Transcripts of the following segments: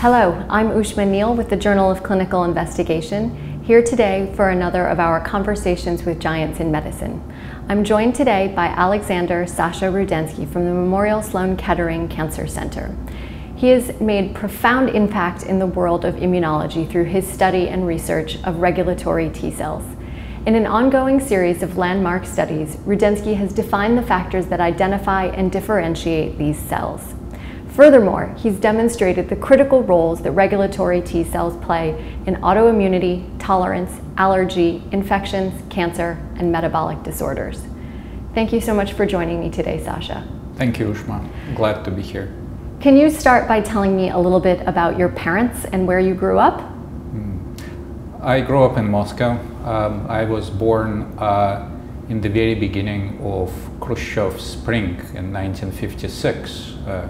Hello, I'm Ushma Neill with the Journal of Clinical Investigation, here today for another of our Conversations with Giants in Medicine. I'm joined today by Alexander Sasha Rudensky from the Memorial Sloan Kettering Cancer Center. He has made profound impact in the world of immunology through his study and research of regulatory T cells. In an ongoing series of landmark studies, Rudensky has defined the factors that identify and differentiate these cells. Furthermore, he's demonstrated the critical roles that regulatory T cells play in autoimmunity, tolerance, allergy, infections, cancer, and metabolic disorders. Thank you so much for joining me today, Sasha. Thank you, Ushma. Glad to be here. Can you start by telling me a little bit about your parents and where you grew up? I grew up in Moscow. Um, I was born uh, in the very beginning of Khrushchev's spring in 1956. Uh,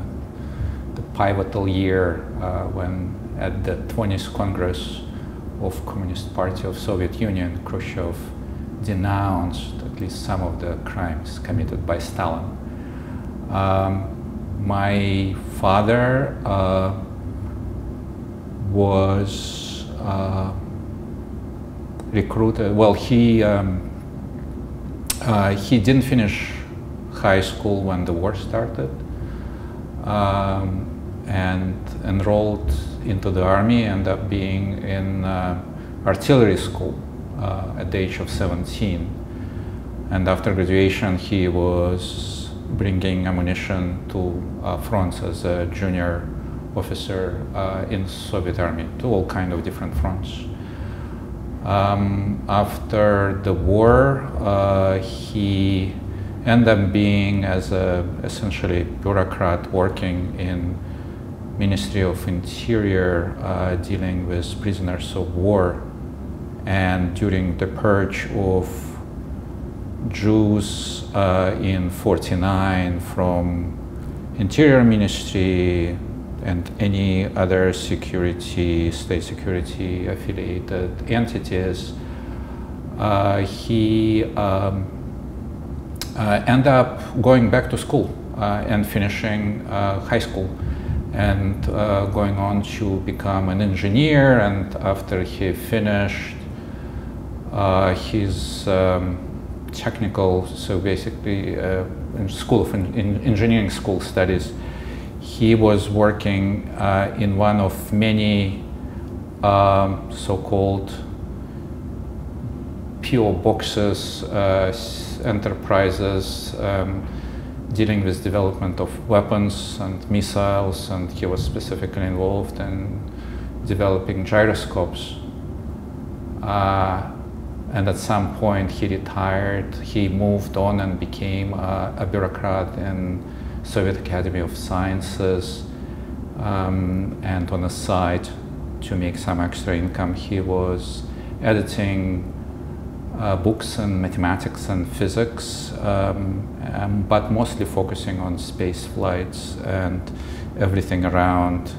pivotal year uh, when at the 20th Congress of Communist Party of Soviet Union, Khrushchev denounced at least some of the crimes committed by Stalin. Um, my father uh, was uh, recruited. Well, he um, uh, he didn't finish high school when the war started. Um, and enrolled into the army, ended up being in uh, artillery school uh, at the age of 17. And after graduation, he was bringing ammunition to uh, fronts as a junior officer uh, in Soviet army to all kind of different fronts. Um, after the war, uh, he ended up being as a essentially bureaucrat working in Ministry of Interior uh, dealing with prisoners of war. And during the purge of Jews uh, in 49 from Interior Ministry and any other security, state security affiliated entities, uh, he um, uh, ended up going back to school uh, and finishing uh, high school and uh, going on to become an engineer. And after he finished uh, his um, technical, so basically uh, in school of in engineering school studies, he was working uh, in one of many um, so-called PO boxes, uh, enterprises. Um, dealing with development of weapons and missiles, and he was specifically involved in developing gyroscopes. Uh, and at some point he retired, he moved on and became a, bureaucrat in Soviet Academy of Sciences. Um, and on the side, to make some extra income, he was editing uh, books and mathematics and physics, um, um, but mostly focusing on space flights and everything around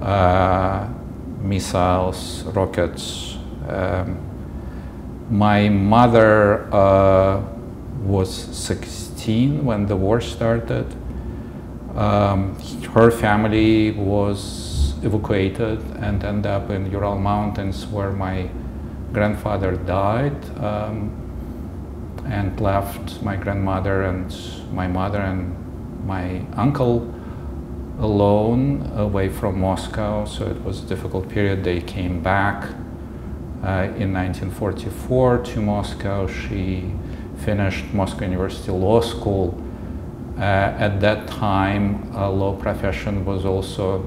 uh, missiles, rockets. Um, my mother uh, was 16 when the war started. Um, her family was evacuated and ended up in Ural Mountains where my grandfather died um, and left my grandmother and my mother and my uncle alone away from Moscow. So it was a difficult period. They came back uh, in 1944 to Moscow. She finished Moscow University Law School. Uh, at that time, law profession was also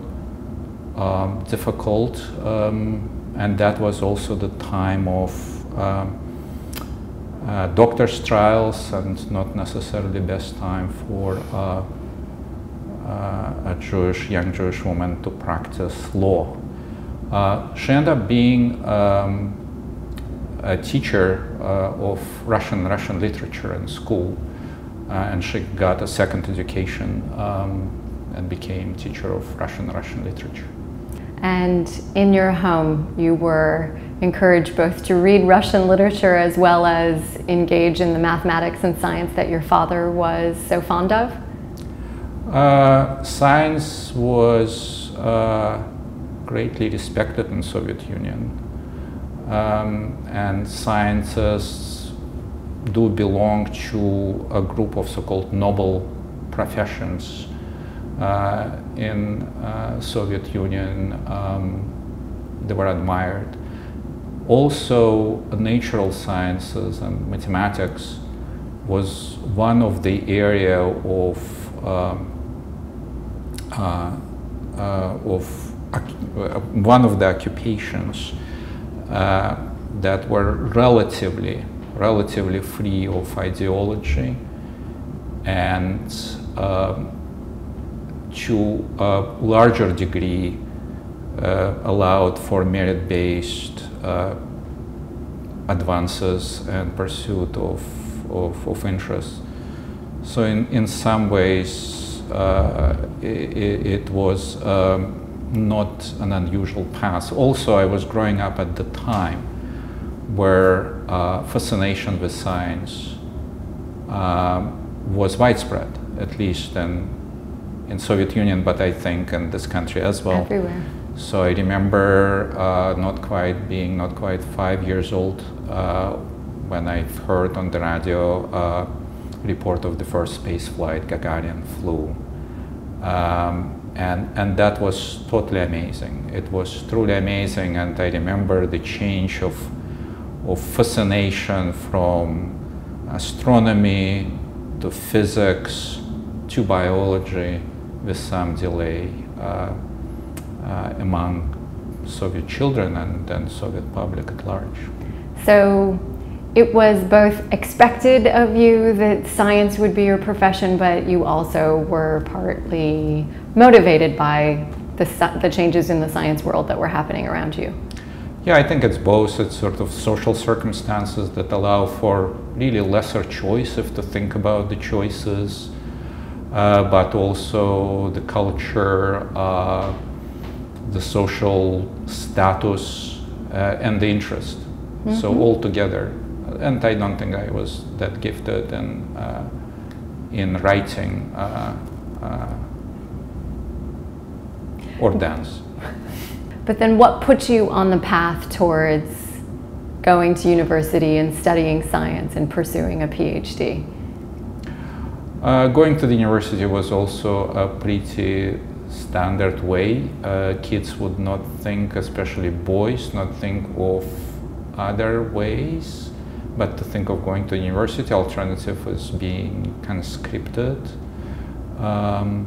um, difficult. Um, and that was also the time of um, uh, doctor's trials and not necessarily the best time for uh, uh, a Jewish, young Jewish woman to practice law. Uh, she ended up being um, a teacher uh, of Russian, Russian literature in school, and she got a second education um, and became teacher of Russian, Russian literature. And in your home, you were encouraged both to read Russian literature as well as engage in the mathematics and science that your father was so fond of? Uh, science was uh, greatly respected in Soviet Union. Um, and scientists do belong to a group of so-called noble professions uh, in uh, Soviet Union. Um, they were admired. Also, natural sciences and mathematics was one of the area of um, uh, uh, of one of the occupations that were relatively relatively free of ideology and um, to a larger degree uh, allowed for merit-based uh, advances and pursuit of, of, of interests. So in, in some ways, uh, it, it, was um, not an unusual path. Also, I was growing up at the time where uh, fascination with science uh, was widespread, at least in, in Soviet Union, but I think in this country as well. Everywhere. So I remember uh, not quite being not quite five years old uh, when I heard on the radio a report of the first space flight Gagarin flew. Um, and, and that was totally amazing. It was truly amazing and I remember the change of, of fascination from astronomy to physics to biology with some delay. Uh, uh, among Soviet children and then Soviet public at large. So it was both expected of you that science would be your profession, but you also were partly motivated by the, the changes in the science world that were happening around you. Yeah, I think it's both. It's sort of social circumstances that allow for really lesser choice if to think about the choices, uh, but also the culture, uh, the social status uh, and the interest. Mm-hmm. So all together, and I don't think I was that gifted in uh, in writing uh, uh or dance. But then, what put you on the path towards going to university and studying science and pursuing a PhD? Uh, going to the university was also a pretty standard way. Uh, kids would not think, especially boys, not think of other ways, but to think of going to university. Alternative was being conscripted um,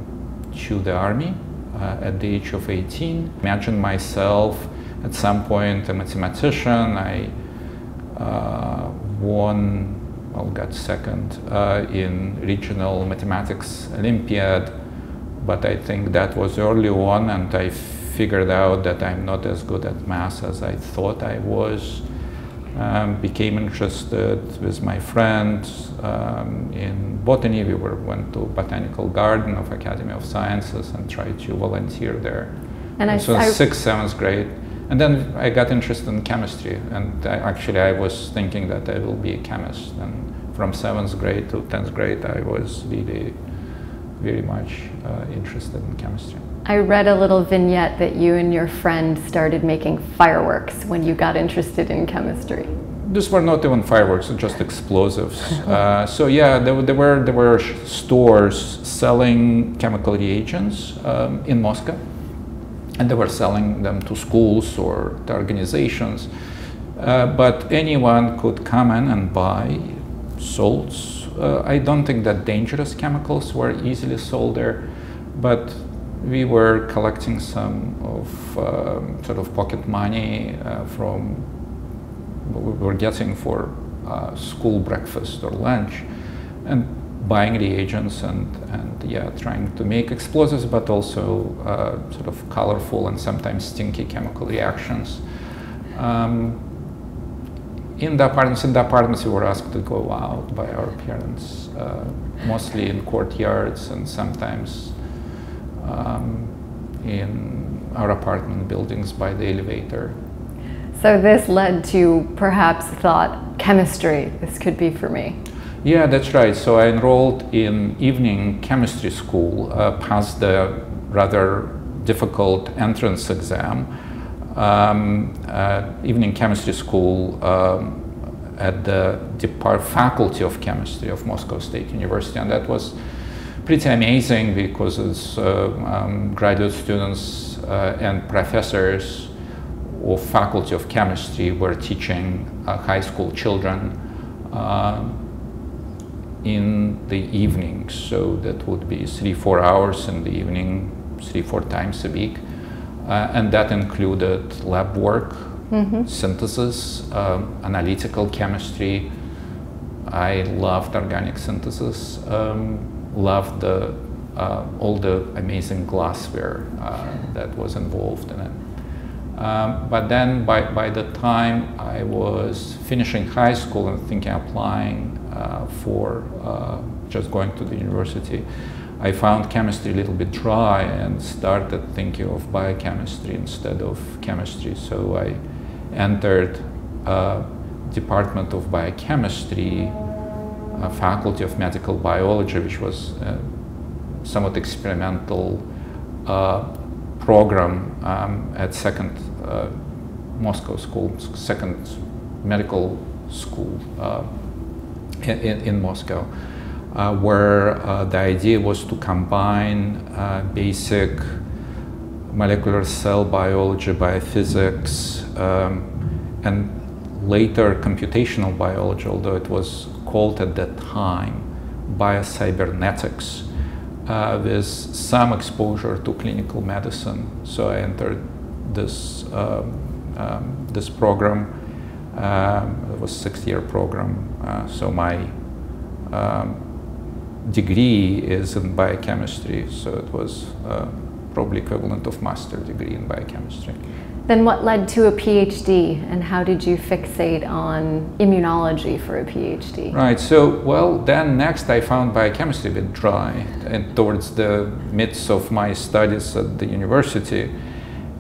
to the army uh, at the age of 18. Imagine myself at some point a mathematician. I uh, won, well, got second uh, in regional mathematics Olympiad but I think that was early on and I figured out that I'm not as good at math as I thought I was. Um, became interested with my friends um, in botany. We were, went to botanical garden of Academy of Sciences and tried to volunteer there. And I, so I, sixth, seventh grade. And then I got interested in chemistry and I, actually I was thinking that I will be a chemist. And from seventh grade to 10th grade I was really very much uh, interested in chemistry. I read a little vignette that you and your friend started making fireworks when you got interested in chemistry. These were not even fireworks, just explosives. uh, so yeah, there, there, were there were stores selling chemical reagents um, in Moscow, and they were selling them to schools or to organizations. Uh, but anyone could come in and buy salts, uh, I don't think that dangerous chemicals were easily sold there, but we were collecting some of um, sort of pocket money uh, from what we were getting for uh, school breakfast or lunch, and buying reagents and, and yeah, trying to make explosives, but also uh, sort of colorful and sometimes stinky chemical reactions. Um, in the apartments, in the apartments, we were asked to go out by our parents, uh, mostly in courtyards and sometimes um, in our apartment buildings by the elevator. So this led to perhaps thought chemistry. This could be for me. Yeah, that's right. So I enrolled in evening chemistry school, uh, passed the rather difficult entrance exam. Um, uh, evening chemistry school um, at the Depart Faculty of Chemistry of Moscow State University, and that was pretty amazing because it's uh, um, graduate students uh, and professors of Faculty of Chemistry were teaching uh, high school children uh, in the evening. So that would be three, four hours in the evening, three, four times a week. Uh, and that included lab work, mm-hmm. synthesis, um, analytical chemistry. I loved organic synthesis. Um, loved the, uh, all the amazing glassware uh, that was involved in it. Um, but then by, by the time I was finishing high school and thinking applying for uh, just going to the university, I found chemistry a little bit dry and started thinking of biochemistry instead of chemistry. So I entered uh, Department of Biochemistry faculty of medical biology, which was somewhat experimental uh, program um, at second uh, Moscow school, second medical school uh, in, in, Moscow, uh, where uh, the idea was to combine uh, basic molecular cell biology, biophysics, um, and later computational biology, although it was called at that time biocybernetics, uh, with some exposure to clinical medicine. So I entered this, um, um, this program. Um, it was a six-year program. Uh, so my um, degree is in biochemistry, so it was uh, probably equivalent of master degree in biochemistry. Then what led to a PhD and how did you fixate on immunology for a PhD? Right, so well then next I found biochemistry a bit dry and towards the midst of my studies at the university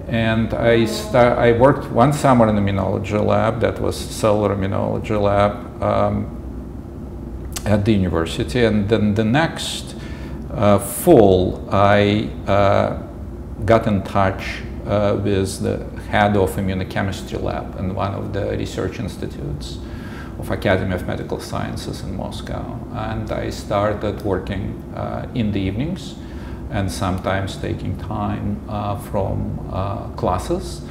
and I, start, I worked one summer in immunology lab that was cellular immunology lab um, at the university and then the next uh, fall I uh, got in touch uh, with the head of immunochemistry lab in one of the research institutes of Academy of Medical Sciences in Moscow. And I started working uh, in the evenings and sometimes taking time uh, from uh, classes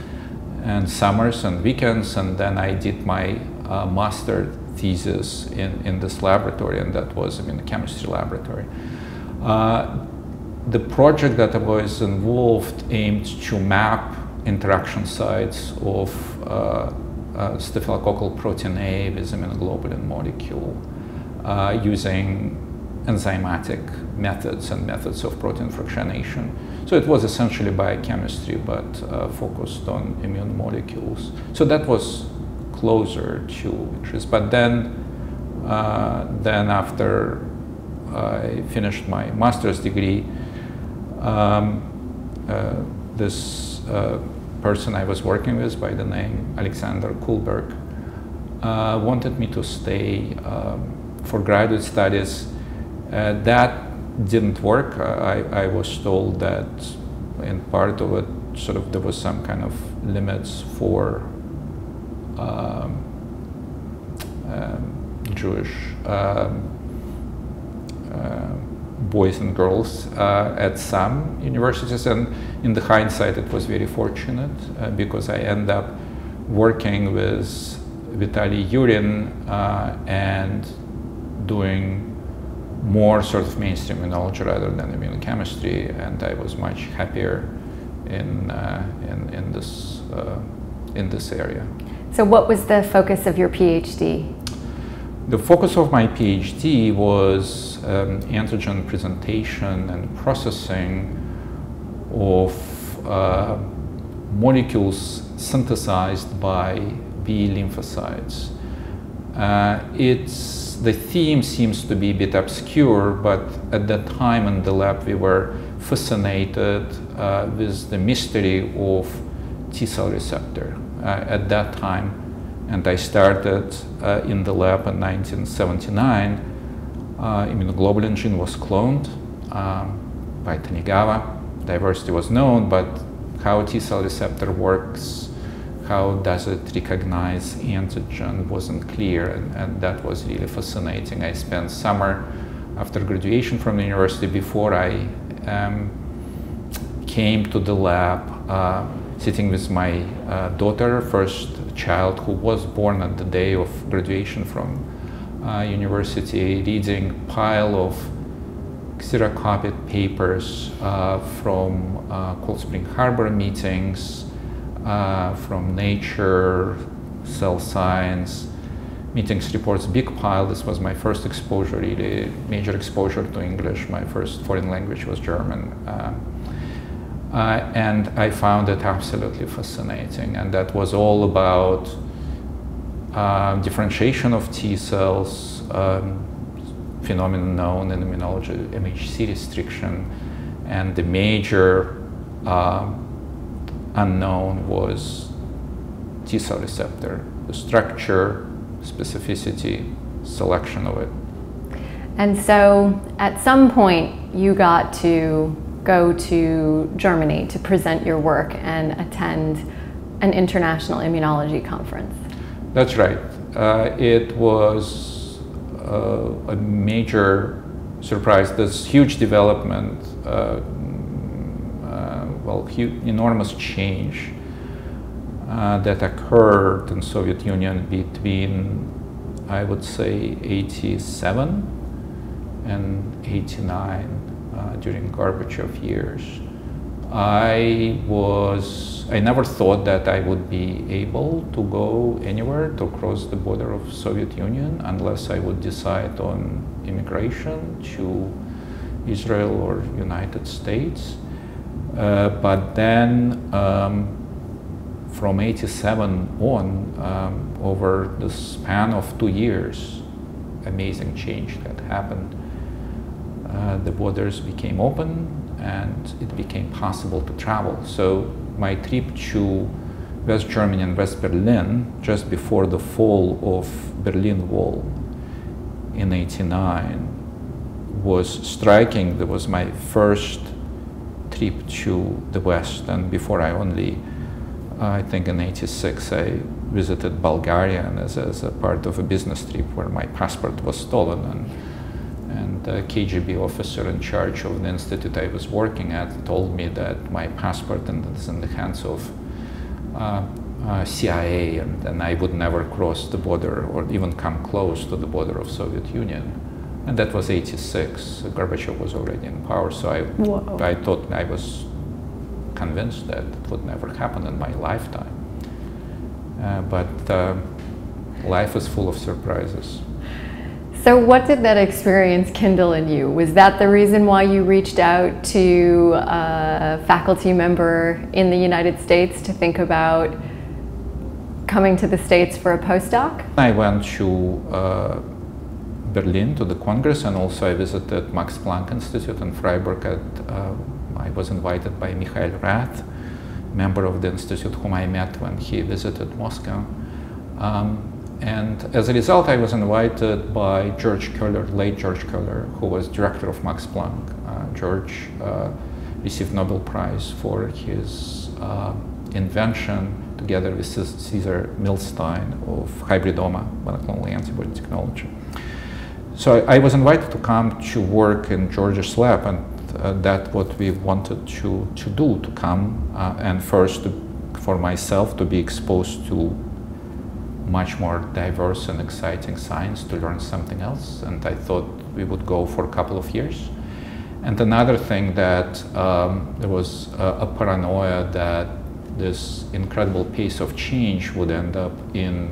and summers and weekends. And then I did my uh, master thesis in, in this laboratory, and that was I mean, the chemistry laboratory. Uh, the project that I was involved aimed to map interaction sites of uh, uh, staphylococcal protein A with immunoglobulin molecule using enzymatic methods and methods of protein fractionation. So it was essentially biochemistry, but uh, focused on immune molecules. So that was closer to interest. But then, uh, then after I finished my master's degree, um, uh, this uh, person I was working with by the name Alexander Kulberg uh, wanted me to stay um, for graduate studies. Uh, that didn't work. I, I, was told that in part of it, sort of there was some kind of limits for um, um, Jewish um, uh, boys and girls uh, at some universities. And in the hindsight, it was very fortunate uh, because I end up working with Vitaly Yurin uh, and doing more sort of mainstream immunology rather than immunochemistry. And I was much happier in, uh, in, in, this, uh, in this area. So, what was the focus of your PhD? The focus of my PhD was um, antigen presentation and processing of uh, molecules synthesized by B lymphocytes. Uh, it's, the theme seems to be a bit obscure, but at that time in the lab we were fascinated uh, with the mystery of T cell receptor. Uh, at that time, and I started uh, in the lab in 1979. Uh, immunoglobulin gene was cloned um, by Tonegawa, diversity was known, but how T cell receptor works, how does it recognize antigen wasn't clear, and, and that was really fascinating. I spent summer after graduation from the university before I um, came to the lab, uh, sitting with my uh, daughter, first child who was born at the day of graduation from uh, university, reading pile of xerocopied papers uh, from uh, Cold Spring Harbor meetings, uh, from Nature, Cell Science, meetings reports, big pile. This was my first exposure, really major exposure to English. My first foreign language was German. Uh, uh, and I found it absolutely fascinating. And that was all about uh, differentiation of T cells, um, phenomenon known in immunology, MHC restriction, and the major uh, unknown was T cell receptor, the structure, specificity, selection of it. And so at some point you got to go to Germany to present your work and attend an international immunology conference. That's right. Uh, it was uh, a major surprise. This huge development, uh, well, enormous change uh, that occurred in Soviet Union between, I would say, 87 and 89 uh, during Gorbachev years. I was, I never thought that I would be able to go anywhere to cross the border of Soviet Union unless I would decide on immigration to Israel or United States. Uh, but then um, from 87 on, um, over the span of two years, amazing change that happened. Uh, the borders became open, and it became possible to travel. So my trip to West Germany and West Berlin just before the fall of Berlin Wall in 89 was striking. That was my first trip to the West and before I only, I think in 86 I visited Bulgaria and as, as a part of a business trip where my passport was stolen and and the KGB officer in charge of the institute I was working at told me that my passport is in the hands of uh, uh, CIA and, and I would never cross the border or even come close to the border of Soviet Union. And that was 86. Gorbachev was already in power, so I, I thought I was convinced that it would never happen in my lifetime. Uh, but uh, life is full of surprises. So, what did that experience kindle in you? Was that the reason why you reached out to a faculty member in the United States to think about coming to the States for a postdoc? I went to uh, Berlin to the Congress and also I visited Max Planck Institute in Freiburg. At, uh, I was invited by Mikhail Reth, member of the institute whom I met when he visited Moscow. Um, and as a result, I was invited by George Köhler, late George Köhler, who was director of Max Planck. Uh, George uh, received Nobel Prize for his uh, invention, together with Cesar Milstein, of hybridoma, monoclonal antibody technology. So I, was invited to come to work in George's lab, and uh, that's what we wanted to, to do, to come uh, and first to, for myself to be exposed to much more diverse and exciting science to learn something else. And I thought we would go for a couple of years. And another thing that um, there was a, a, paranoia that this incredible pace of change would end up in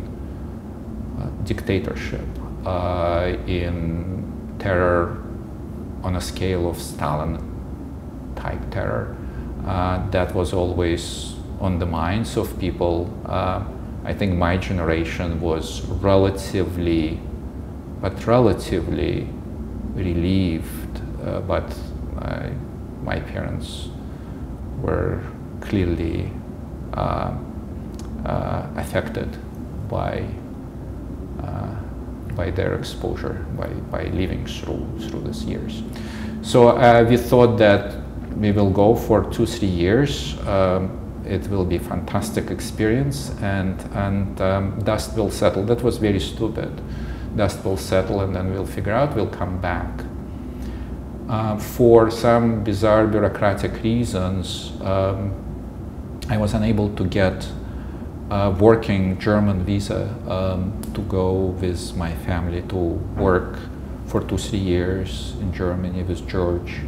uh, dictatorship, uh, in terror on a scale of Stalin type terror. Uh, that was always on the minds of people uh, I think my generation was relatively, but relatively relieved, uh, but my, my parents were clearly uh, uh, affected by uh, by their exposure, by, by living through through these years. So uh, we thought that we will go for two, three years. Um, it will be fantastic experience and, and um, dust will settle. That was very stupid. Dust will settle and then we'll figure out, we'll come back. Uh, for some bizarre bureaucratic reasons, um, I was unable to get a working German visa um, to go with my family to work for two, three years in Germany with George.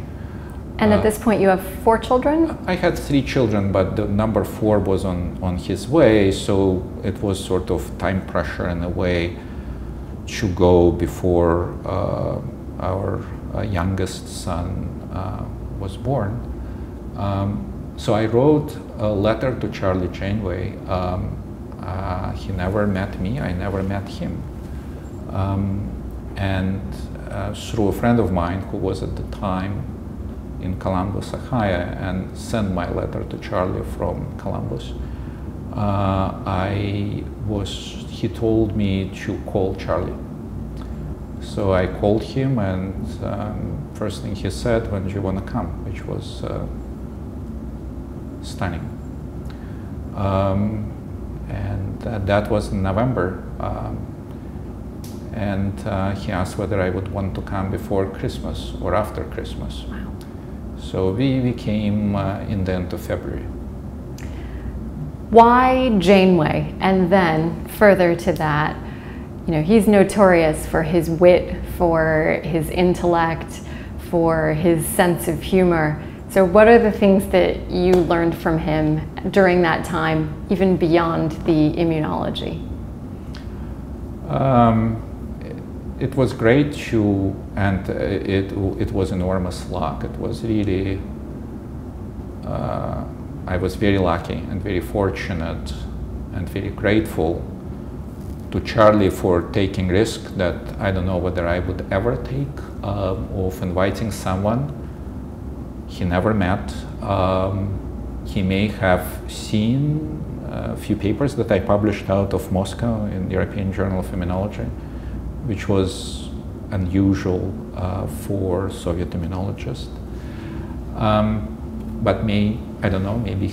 And at uh, this point, you have four children? I had three children, but the number four was on, on his way, so it was sort of time pressure in a way to go before uh, our uh, youngest son uh, was born. Um, so I wrote a letter to Charlie Janeway. Um, uh, he never met me, I never met him. Um, and uh, through a friend of mine who was at the time in Columbus, Ohio, and sent my letter to Charlie from Columbus. Uh, I was, he told me to call Charlie. So I called him, and um, first thing he said, "When do you want to come?" Which was uh, stunning. Um, and that was in November. Um, and uh, he asked whether I would want to come before Christmas or after Christmas. Wow. So we, we came uh, in the end of February. Why Janeway? And then further to that, you know, he's notorious for his wit, for his intellect, for his sense of humor. So what are the things that you learned from him during that time, even beyond the immunology? Um, it was great to, and it, it was enormous luck. It was really, uh, I was very lucky and very fortunate and very grateful to Charlie for taking risk that I don't know whether I would ever take um, of inviting someone he never met. Um, he may have seen a few papers that I published out of Moscow in the European Journal of Immunology which was unusual uh, for Soviet immunologists. Um, but may, I don't know, maybe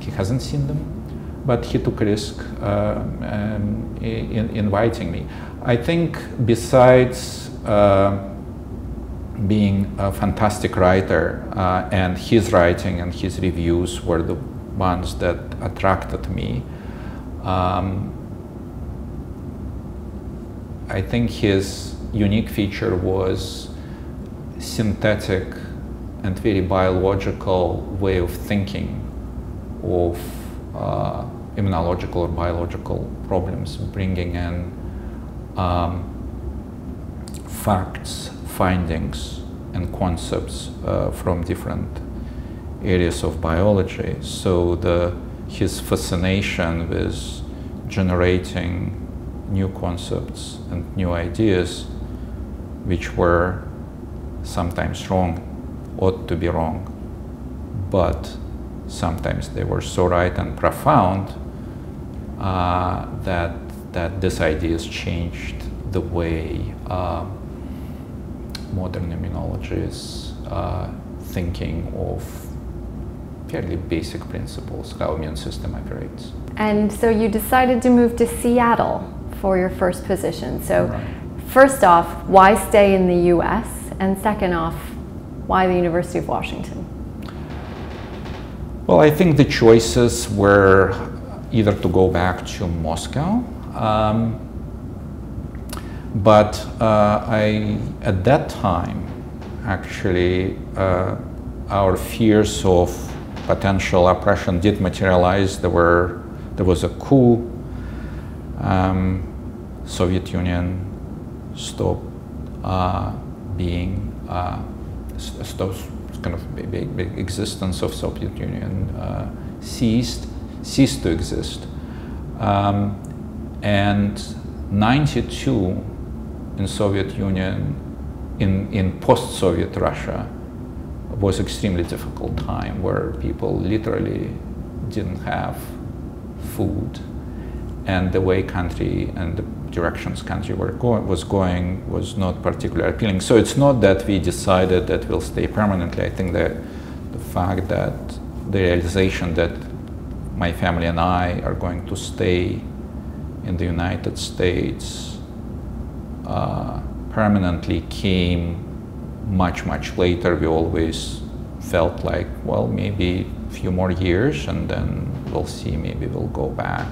he hasn't seen them, but he took a risk uh, um, in inviting me. I think besides uh, being a fantastic writer uh, and his writing and his reviews were the ones that attracted me, um, I think his unique feature was synthetic and very biological way of thinking of uh, immunological or biological problems, bringing in um, facts, findings, and concepts uh, from different areas of biology. So the, his fascination with generating new concepts and new ideas which were sometimes wrong, ought to be wrong, but sometimes they were so right and profound uh, that, that these ideas changed the way uh, modern immunology is uh, thinking of fairly basic principles, how immune system operates. And so you decided to move to Seattle for your first position. So, right. first off, why stay in the US? And second off, why the University of Washington? Well, I think the choices were either to go back to Moscow, um, but uh, I, at that time, actually, uh, our fears of potential oppression did materialize. There were, there was a coup. Um, Soviet Union stopped uh, being uh, stopped kind of big, big existence of Soviet Union uh, ceased ceased to exist, um, and 92 in Soviet Union in in post-Soviet Russia was extremely difficult time where people literally didn't have food and the way country and the directions country were go was going was not particularly appealing. So it's not that we decided that we'll stay permanently. I think that the fact that the realization that my family and I are going to stay in the United States uh, permanently came much, much later. We always felt like, well, maybe a few more years and then we'll see, maybe we'll go back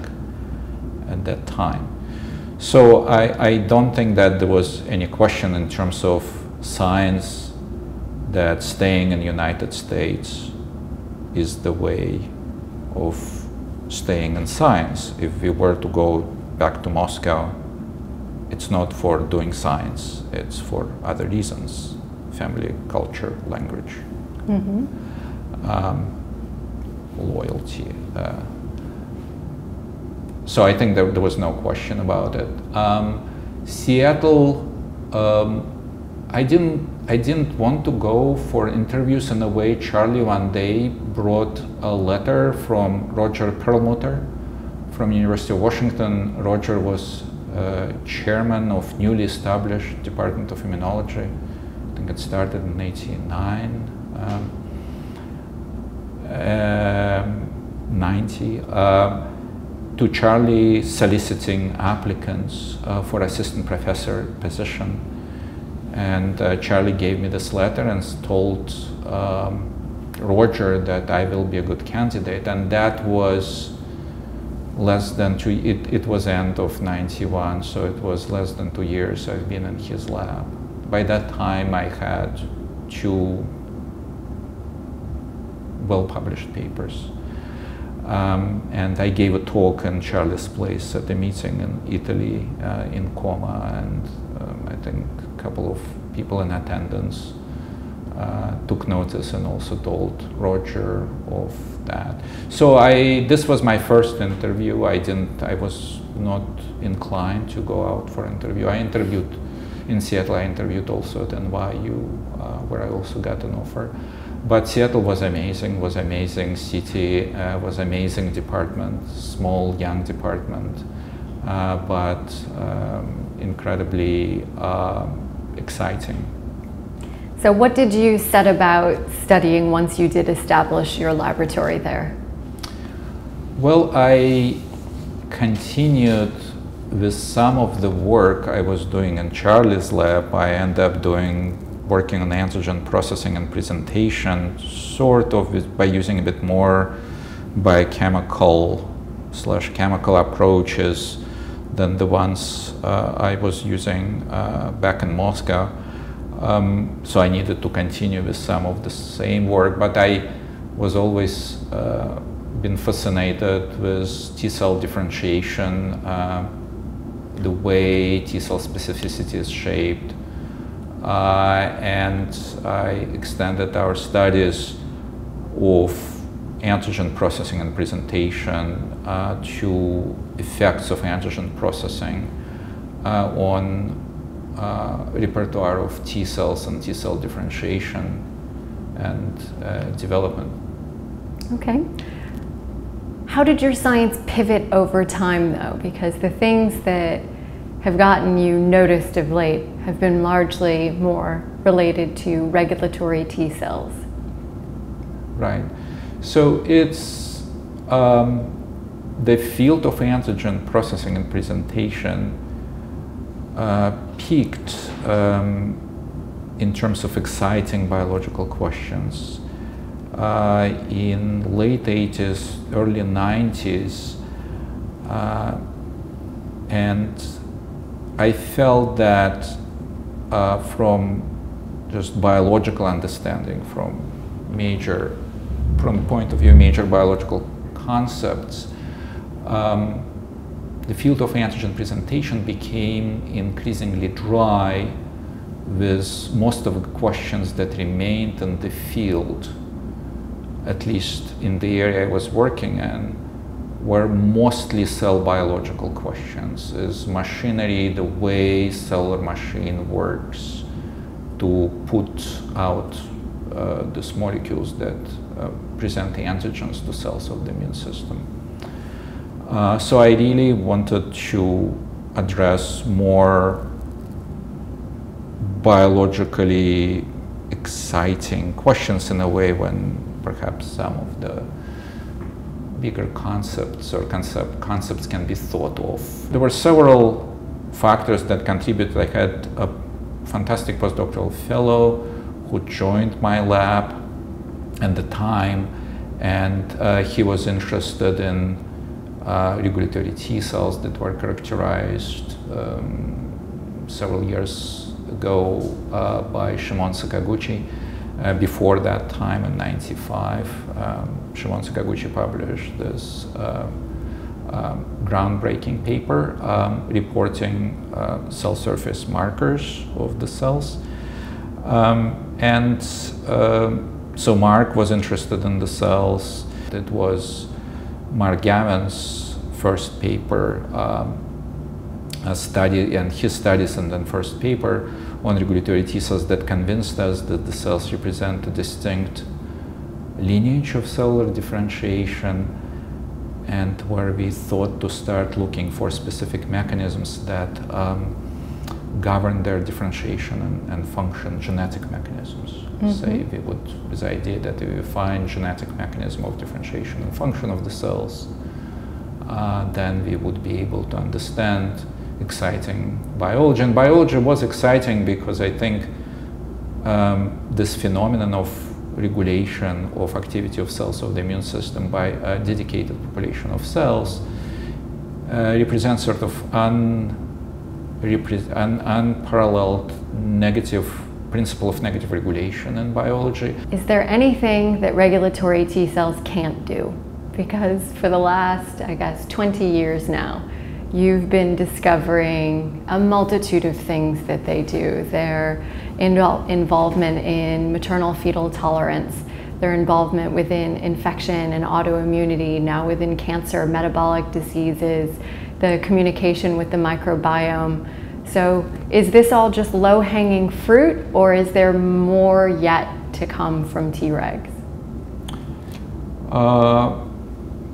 at that time. So I, I don't think that there was any question in terms of science that staying in the United States is the way of staying in science. If we were to go back to Moscow, it's not for doing science, it's for other reasons family, culture, language, mm-hmm. um, loyalty. Uh, so I think there, there, was no question about it. Um, Seattle, um, I didn't. I didn't want to go for interviews in a way. Charlie one day brought a letter from Roger Perlmutter from University of Washington. Roger was chairman of newly established Department of Immunology. I think it started in '89. Um, uh, 90. Uh, to Charlie soliciting applicants uh, for assistant professor position. And uh, Charlie gave me this letter and told um, Roger that I will be a good candidate. And that was less than two, it, it was end of 91, so it was less than two years I've been in his lab. By that time I had two well-published papers. Um, and I gave a talk in Charlie's place at a meeting in Italy, uh, in Como, and um, I think a couple of people in attendance uh, took notice and also told Roger of that. So I, this was my first interview. I didn't, I was not inclined to go out for interview. I interviewed in Seattle. I interviewed also at NYU, uh, where I also got an offer but Seattle was amazing, was amazing city, uh, was amazing department, small young department, uh, but um, incredibly uh, exciting. So what did you set about studying once you did establish your laboratory there? Well, I continued with some of the work I was doing in Charlie's lab. I ended up doing working on antigen processing and presentation, sort of by using a bit more biochemical slash chemical approaches than the ones uh, I was using uh, back in Moscow. Um, so I needed to continue with some of the same work, but I was always uh, been fascinated with T cell differentiation, uh, the way T cell specificity is shaped, uh, and I extended our studies of antigen processing and presentation uh, to effects of antigen processing uh, on uh, repertoire of T cells and T cell differentiation and uh, development. Okay. How did your science pivot over time though? Because the things that have gotten you noticed of late have been largely more related to regulatory T cells. Right. So it's um, the field of antigen processing and presentation peaked um, in terms of exciting biological questions uh, in late 80s, early 90s, uh, and I felt that uh, from just biological understanding, from major, from the point of view major biological concepts, um, the field of antigen presentation became increasingly dry with most of the questions that remained in the field, at least in the area I was working in, were mostly cell biological questions. Is machinery the way cellular machine works to put out uh, these molecules that uh, present the antigens to cells of the immune system? Uh, so I really wanted to address more biologically exciting questions in a way when perhaps some of the bigger concepts or concept concepts can be thought of. There were several factors that contributed. I had a fantastic postdoctoral fellow who joined my lab at the time, and uh, he was interested in regulatory T cells that were characterized um, several years ago uh, by Shimon Sakaguchi. Uh, before that time, in '95, um, Shimon Sakaguchi published this uh, um, groundbreaking paper um, reporting uh, cell surface markers of the cells. Um, and uh, so Marc was interested in the cells. It was Marc Gavin's first paper, um, study, and his studies, and then first paper on regulatory T cells that convinced us that the cells represent a distinct lineage of cellular differentiation and where we thought to start looking for specific mechanisms that um, govern their differentiation and, and function, genetic mechanisms. Mm-hmm. Say we would, with the idea that if we find genetic mechanism of differentiation and function of the cells, uh, then we would be able to understand exciting biology. And biology was exciting because I think um, this phenomenon of regulation of activity of cells of the immune system by a dedicated population of cells uh, represents sort of un, unparalleled negative principle of negative regulation in biology. Is there anything that regulatory T cells can't do? Because for the last, I guess, 20 years now, you've been discovering a multitude of things that they do. Their involvement in maternal fetal tolerance, their involvement within infection and autoimmunity, now within cancer, metabolic diseases, the communication with the microbiome. So, is this all just low hanging fruit, or is there more yet to come from Tregs? Uh,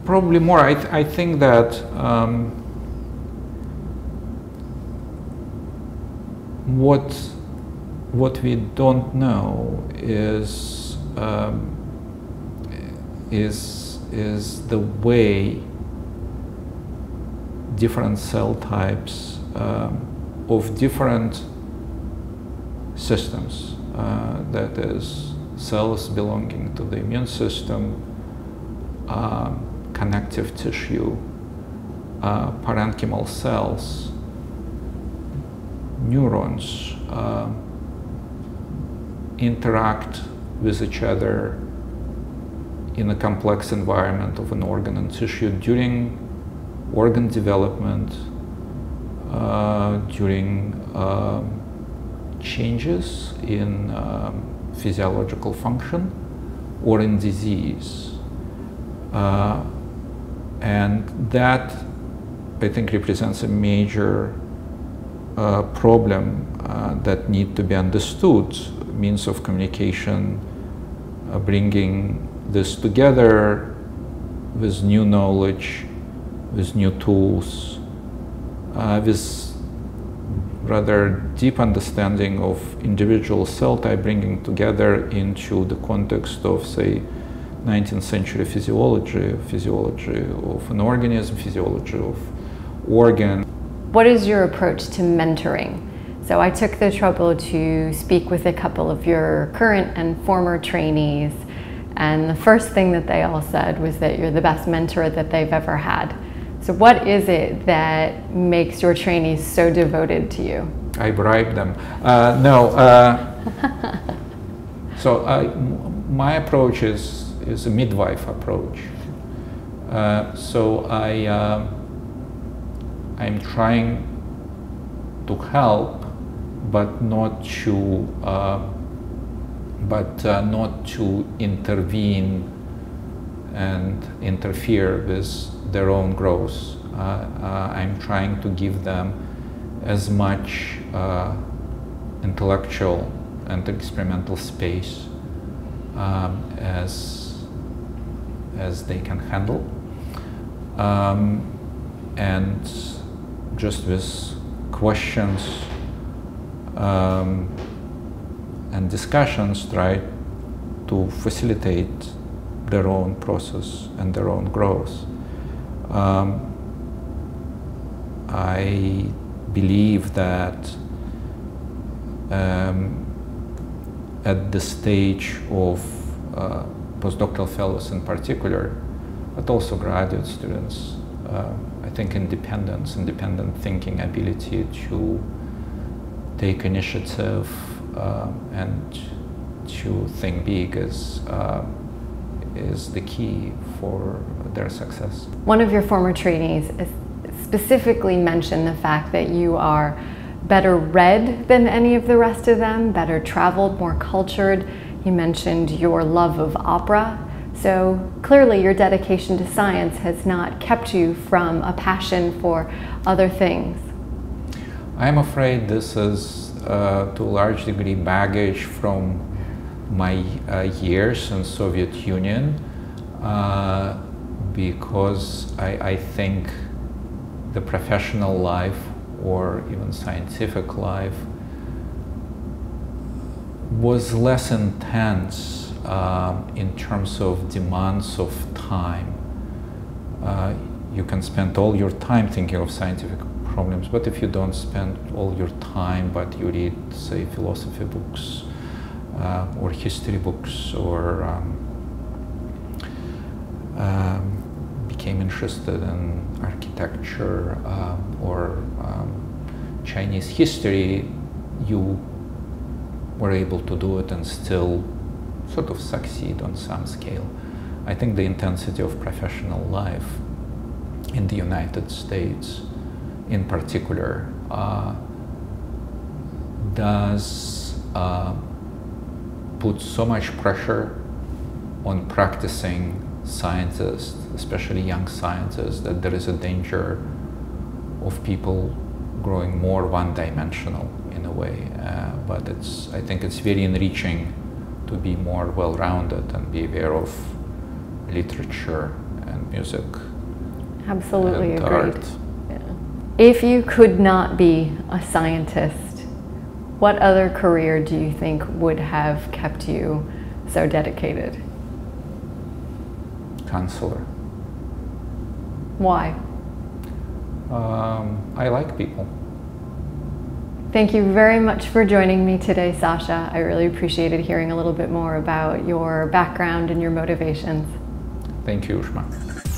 probably more. I, th I think that um, what what we don't know is um, is is the way different cell types um, of different systems uh, that is cells belonging to the immune system uh, connective tissue uh, parenchymal cells neurons uh, interact with each other in a complex environment of an organ and tissue during organ development, during um, changes in um, physiological function or in disease. Uh, and that, I think, represents a major uh, problem uh, that need to be understood, means of communication, uh, bringing this together with new knowledge, with new tools, uh, with rather deep understanding of individual cell type, bringing together into the context of, say, 19th century physiology, physiology of an organism, physiology of organ. What is your approach to mentoring? So I took the trouble to speak with a couple of your current and former trainees, and the first thing that they all said was that you're the best mentor that they've ever had. So what is it that makes your trainees so devoted to you? I bribe them. Uh, no. Uh, so I, my approach is, is a midwife approach. Uh, so I um, I'm trying to help, but not to, uh, but uh, not to intervene and interfere with their own growth. I'm trying to give them as much uh, intellectual and experimental space um, as as they can handle. Um, and just with questions um, and discussions try to facilitate their own process and their own growth. Um, I believe that um, at the stage of uh, postdoctoral fellows in particular, but also graduate students, uh, I think independence, independent thinking, ability to take initiative uh, and to think big is, uh, is the key for their success. One of your former trainees specifically mentioned the fact that you are better read than any of the rest of them, better traveled, more cultured. You mentioned your love of opera. So clearly, your dedication to science has not kept you from a passion for other things. I'm afraid this is, uh, to a large degree, baggage from my uh, years in Soviet Union, uh, because I, I think the professional life or even scientific life was less intense uh, in terms of demands of time. Uh, you can spend all your time thinking of scientific problems, but if you don't spend all your time, but you read, say, philosophy books uh, or history books or um, um, became interested in architecture um, or um, Chinese history, you were able to do it and still sort of succeed on some scale. I think the intensity of professional life in the United States, in particular, uh, does uh, put so much pressure on practicing scientists, especially young scientists, that there is a danger of people growing more one-dimensional in a way. Uh, but it's, I think it's very enriching to be more well-rounded and be aware of literature and music. Absolutely and agreed. Yeah. If you could not be a scientist, what other career do you think would have kept you so dedicated? counselor. Why? Um, I like people. Thank you very much for joining me today, Sasha. I really appreciated hearing a little bit more about your background and your motivations. Thank you, Ushma.